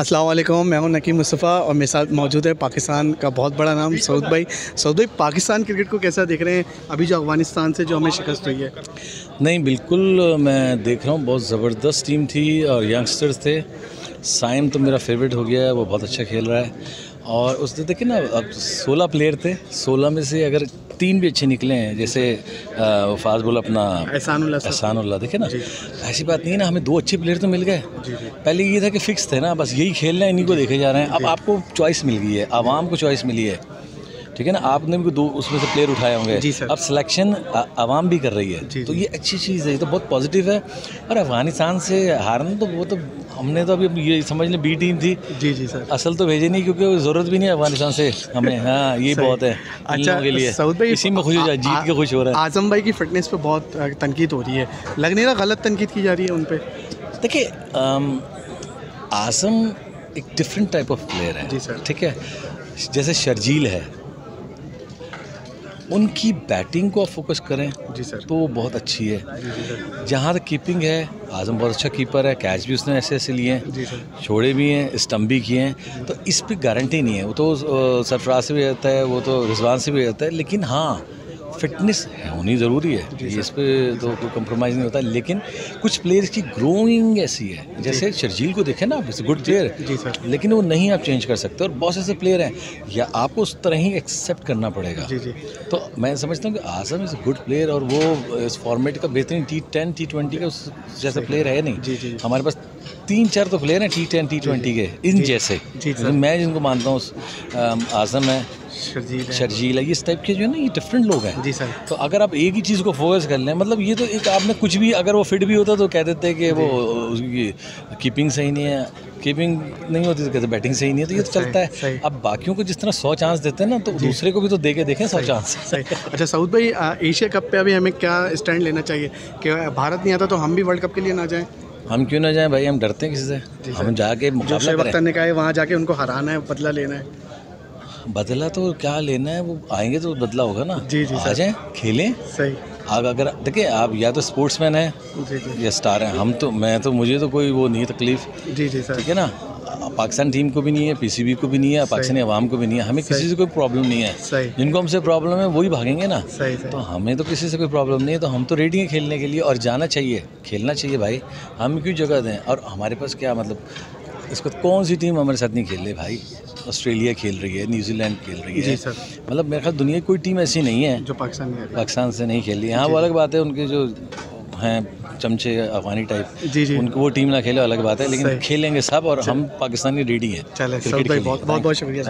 वालेकुम मैं हूँ नकीम मुस्तफ़ा और मेरे साथ मौजूद है पाकिस्तान का बहुत बड़ा नाम सऊद भाई। सऊद भाई, पाकिस्तान क्रिकेट को कैसा देख रहे हैं? अभी जो अफ़गानिस्तान से जो हमें शिकस्त हुई है। नहीं, बिल्कुल मैं देख रहा हूँ, बहुत ज़बरदस्त टीम थी और यंगस्टर्स थे। साइम तो मेरा फेवरेट हो गया है, वो बहुत अच्छा खेल रहा है। और उसने देखिए ना अब सोलह प्लेयर थे। सोलह में से अगर तीन भी अच्छे निकले हैं जैसे फास्ट फाज बोल अपना साहब। एहसानुल्लाह देखे ना। ऐसी बात नहीं है ना हमें दो अच्छे प्लेयर तो मिल गए। पहले ये था कि फिक्स थे ना बस यही खेलना है इन्हीं को देखे जा रहे हैं। अब आपको चॉइस मिल गई है आवाम को चॉइस मिली है। ठीक है ना? आपने भी दो उसमें से प्लेयर उठाए होंगे। जी सर। अब सिलेक्शन आवाम भी कर रही है। जी, तो ये अच्छी चीज़ है ये तो बहुत पॉजिटिव है। और अफ़गानिस्तान से हारना तो वो तो हमने तो अभी ये समझ लें बी टीम थी। जी जी सर। असल तो भेजे नहीं क्योंकि ज़रूरत भी नहीं है अफ़गानिस्तान से। हमें हाँ ये बहुत है अच्छा के लिए। सऊद भाई इसी में खुश हो जाए जीत के खुश हो रहा है। आज़म भाई की फिटनेस पर बहुत तनकीद हो रही है। लग नहीं रहा गलत तनकीद की जा रही है उन पर देखिए आज़म एक डिफरेंट टाइप ऑफ़ प्लेयर है। जी सर। ठीक है? जैसे शर्जील है उनकी बैटिंग को फोकस करें जी सर। तो वो बहुत अच्छी है। जहाँ तक कीपिंग है आज़म बहुत अच्छा कीपर है कैच भी उसने ऐसे ऐसे लिए हैं छोड़े भी हैं स्टम्प भी किए हैं तो इस पर गारंटी नहीं है। वो तो सरफराज से भी रहता है वो तो रिजवान से भी रहता है लेकिन हाँ फिटनेस होनी ज़रूरी है। इस पर तो कोई कंप्रोमाइज़ नहीं होता। लेकिन कुछ प्लेयर्स की ग्रोइंग ऐसी है। जैसे शर्जील को देखें ना आप गुड प्लेयर जी सर। लेकिन वो नहीं आप चेंज कर सकते और बहुत से ऐसे प्लेयर हैं। या आपको उस तरह ही एक्सेप्ट करना पड़ेगा। जी जी। तो मैं समझता हूँ कि आसम इज़ गुड प्लेयर और वो इस फॉर्मेट का बेहतरीन टी टेन टी ट्वेंटी का उस जैसा प्लेयर है नहीं। जी, जी। हमारे पास तीन चार तो प्लेयर हैं टी टेन टी ट्वेंटी के इन जैसे। मैं जिनको मानता हूँ आज़म है। शर्जील है। शर्जील है। ये इस टाइप के जो है ना ये डिफरेंट लोग हैं। जी सर। तो अगर आप एक ही चीज़ को फोकस कर लें मतलब ये तो एक आपने कुछ भी अगर वो फिट भी होता तो कह देते कि वो उसकी कीपिंग सही नहीं है। कीपिंग नहीं होती तो कहते बैटिंग सही नहीं है। तो ये तो चलता है। अब बाकियों को जिस तरह सौ चांस देते हैं ना तो दूसरे को भी तो दे के देखें सौ चांस अच्छा सऊद भाई एशिया कप पे अभी हमें क्या स्टैंड लेना चाहिए? कि भारत नहीं आता तो हम भी वर्ल्ड कप के लिए ना जाएँ? हम क्यों ना जाएँ भाई? हम डरते हैं किसी से। हम जाके मुकाबला करें। ने कहा है वहाँ जाके उनको हराना है बदला लेना है। बदला तो क्या लेना है? वो आएँगे तो बदला होगा ना? जी, जी, आ। जाएँ? खेलें? सही। आग अगर देखिए आप या तो स्पोर्ट्समैन हैं जी जी। या स्टार हैं। हम तो मैं तो मुझे तो कोई वो नहीं है तकलीफ़। जी जी सर। ठीक है ना? पाकिस्तान टीम को भी नहीं है पीसीबी को भी नहीं है पाकिस्तानी अवाम को भी नहीं है। हमें किसी से कोई प्रॉब्लम नहीं है। जिनको हमसे प्रॉब्लम है वही भागेंगे ना। सही सही। तो हमें तो किसी से कोई प्रॉब्लम नहीं है। तो हम तो रेडी हैं खेलने के लिए और जाना चाहिए। खेलना चाहिए भाई। हम क्यों जगह दें? और हमारे पास क्या मतलब इसको कौन सी टीम हमारे साथ नहीं खेल रही भाई? ऑस्ट्रेलिया खेल रही है न्यूजीलैंड खेल रही है। मतलब मेरे ख्याल दुनिया की कोई टीम ऐसी नहीं है जो पाकिस्तान पाकिस्तान से नहीं खेल रही। है हाँ वो अलग बात है उनके जो हैं चमचे अफगानी टाइप जी जी। उनको वो टीम ना खेले अलग बात है। लेकिन खेलेंगे सब और हम पाकिस्तानी रेडी हैं चले। बहुत बहुत बहुत शुक्रिया